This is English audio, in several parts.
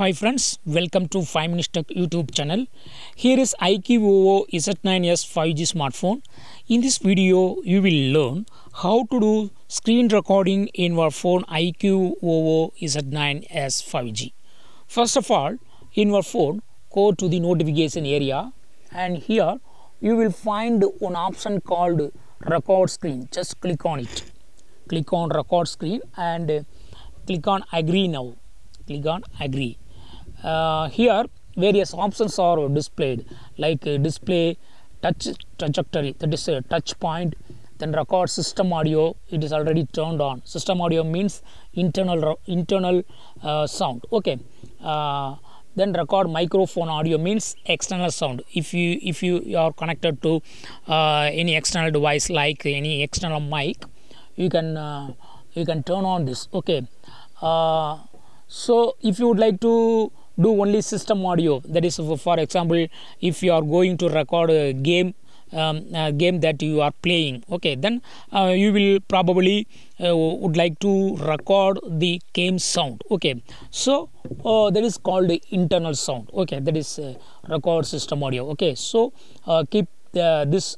Hi friends, welcome to 5 Minutes Tech YouTube channel. Here is IQOO Z9s 5G smartphone. In this video, you will learn how to do screen recording in your phone IQOO Z9s 5G. First of all, in your phone, go to the notification area and here you will find one option called record screen. Just click on it. Click on record screen and click on agree now click on agree here various options are displayed like uh, display touch trajectory that is a touch point then record system audio it is already turned on. System audio means internal internal uh, sound okay. Uh, then record microphone audio means external sound. If you if you are connected to uh, any external device like any external mic you can uh, you can turn on this okay. Uh, so if you would like to do only system audio. That is for example if you are going to record a game um, game that you are playing okay then uh, you will probably uh, would like to record the game sound okay. So uh, that is called internal sound okay that is uh, record system audio okay. So uh, keep this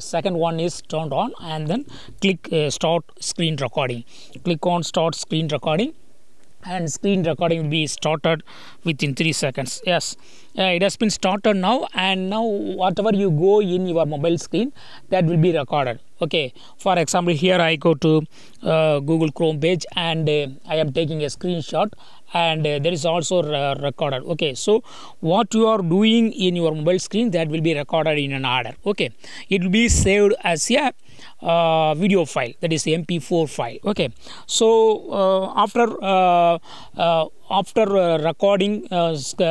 second one is turned on and then click start screen recording. Click on start screen recording and screen recording will be started within 3 seconds. Yes. Uh, it has been started now. And now whatever you go in your mobile screen that will be recorded. Okay. For example here i go to uh, google chrome page and uh, i am taking a screenshot and uh, there is also recorded. Okay. So what you are doing in your mobile screen that will be recorded in an order. Okay. It will be saved as a uh, video file that is the mp4 file. Okay. So uh, after uh, uh after uh, recording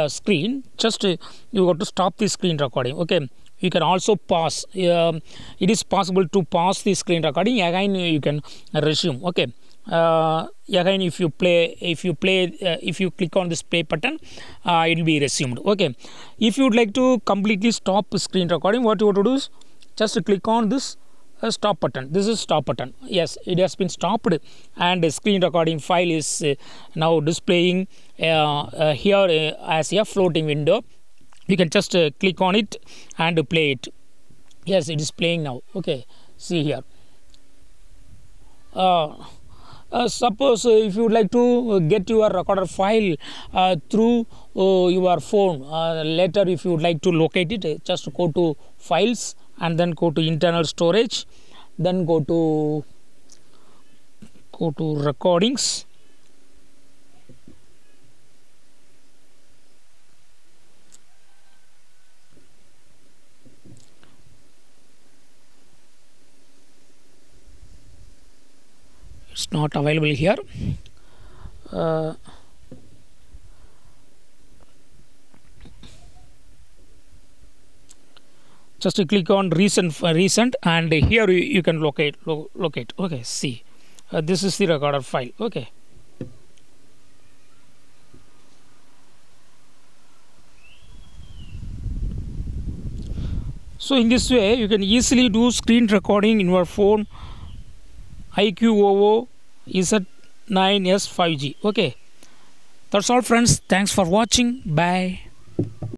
screen just you got to stop the screen recording. Okay. You can also pause um, it is possible to pause the screen recording. Again you can resume. Okay. Uh, again if you play if you play uh, if you click on this play button uh, it will be resumed. Okay. If you would like to completely stop screen recording what you want to do is just click on this uh, stop button. This is stop button. Yes it has been stopped and the screen recording file is uh, now displaying uh, here as a floating window. You can just click on it and play it. Yes it is playing now. Okay see here. Uh, uh, suppose uh, if you would like to get your recorder file uh, through uh, your phone uh, later if you would like to locate it just go to files and then go to internal storage then go to go to recordings. It's not available here. Uh, just to click on recent uh, recent and here you, you can locate lo locate okay see uh, this is the recorder file okay so in this way you can easily do screen recording in your phone IQOO Z9S 5G. Okay. That's all friends. Thanks for watching. Bye.